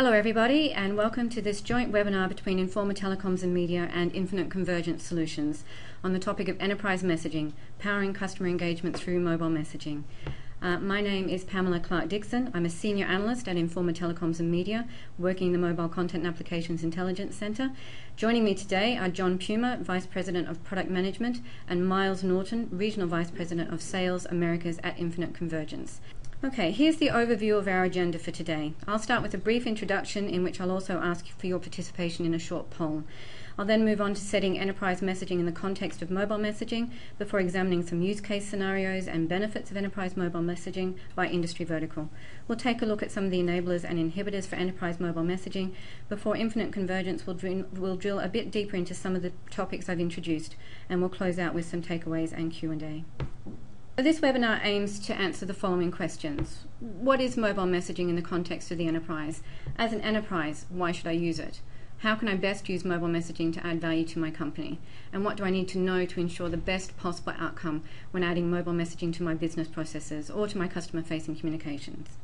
Hello, everybody, and welcome to this joint webinar between Informa Telecoms and Media and Infinite Convergence Solutions on the topic of enterprise messaging, powering customer engagement through mobile messaging. Uh, my name is Pamela Clark Dickson. I'm a senior analyst at Informa Telecoms and Media, working in the Mobile Content and Applications Intelligence Center. Joining me today are John Puma, Vice President of Product Management, and Miles Norton, Regional Vice President of Sales Americas at Infinite Convergence. Okay, here's the overview of our agenda for today. I'll start with a brief introduction in which I'll also ask for your participation in a short poll. I'll then move on to setting enterprise messaging in the context of mobile messaging before examining some use case scenarios and benefits of enterprise mobile messaging by industry vertical. We'll take a look at some of the enablers and inhibitors for enterprise mobile messaging before Infinite Convergence will drill, will drill a bit deeper into some of the topics I've introduced and we'll close out with some takeaways and Q&A. This webinar aims to answer the following questions. What is mobile messaging in the context of the enterprise? As an enterprise, why should I use it? How can I best use mobile messaging to add value to my company? And what do I need to know to ensure the best possible outcome when adding mobile messaging to my business processes or to my customer facing communications?